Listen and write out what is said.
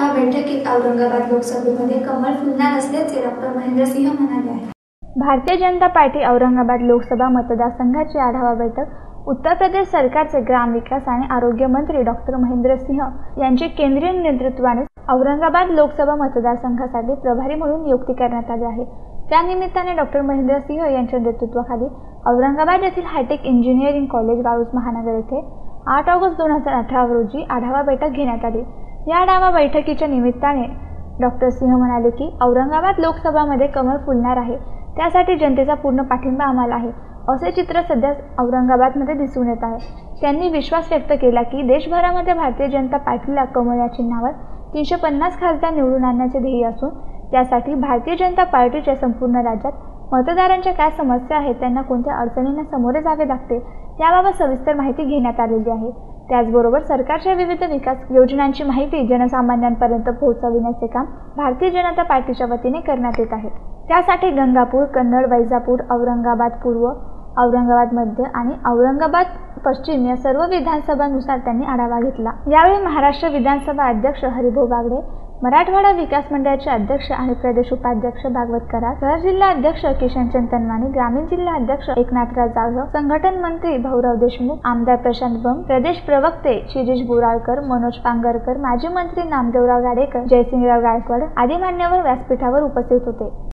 या बैठकीत औरंगाबाद लोकसभेमध्ये कमळ फुलणार असल्याचे डॉक्टर महेंद्रसिंह म्हणाले आहे. भारतीय जनता पार्टी औरंगाबाद लोकसभा मतदारसंघाची आढावा बैठक उत्तर प्रदेश सरकारचे ग्रामविकास आणि आरोग्य मंत्री डॉक्टर महेंद्र सिंह यांचे केंद्रीय नेतृत्वाने औरंगाबाद लोकसभा मतदारसंघासाठी प्रभारी म्हणून नियुक्ती करण्यात आली आहे. त्यानिमित्ताने डॉक्टर महेंद्र सिंह यांच्या नेतृत्वाखाली औरंगाबाद येथील हायटेक इंजिनिअरिंग कॉलेज वाळूस महानगर येथे आठ ऑगस्ट दोन हजार अठरा रोजी आढावा बैठक घेण्यात आली. या डावा बैठकीच्या निमित्ताने डॉक्टर सिंह म्हणाले की औरंगाबाद लोकसभामध्ये कमळ फुलणार आहे. त्यासाठी जनतेचा पूर्ण पाठिंबा आम्हाला आहे. असे चित्र सध्या औरंगाबादमध्ये दिसून येत आहे. त्यांनी विश्वास व्यक्त केला की देशभरामध्ये भारतीय जनता पार्टीला कमळ या चिन्हावर तीनशे पन्नास खासदार निवडून आणण्याचे ध्येय असून त्यासाठी भारतीय जनता पार्टीच्या संपूर्ण राज्यात मतदारांच्या काय समस्या आहेत त्यांना कोणत्या अडचणींना सामोरे जावे लागते याबाबत सविस्तर माहिती घेण्यात आलेली आहे. त्याचबरोबर सरकारच्या विविध विकास योजनांची माहिती जनसामान्यांपर्यंत पोहोचविण्याचे काम भारतीय जनता पार्टीच्या वतीने करण्यात येत आहे. त्यासाठी गंगापूर कन्नड वैजापूर औरंगाबाद पूर्व औरंगाबाद मध्य आणि औरंगाबाद पश्चिम या सर्व विधानसभानुसार त्यांनी आढावा घेतला. यावेळी महाराष्ट्र विधानसभा अध्यक्ष हरिभाऊ बागडे मराठवाडा विकास मंडळाचे अध्यक्ष आणि प्रदेश उपाध्यक्ष भागवत करार शहर जिल्हा अध्यक्ष किशनचंद तनवानी ग्रामीण जिल्हा अध्यक्ष एकनाथराव जाधव संघटन मंत्री भाऊराव देशमुख आमदार प्रशांत बम प्रदेश प्रवक्ते शिरीष बोराळकर मनोज पांगरकर माजी मंत्री नामदेवराव गाडेकर जयसिंगराव गायकवाड आदी मान्यवर व्यासपीठावर उपस्थित होते.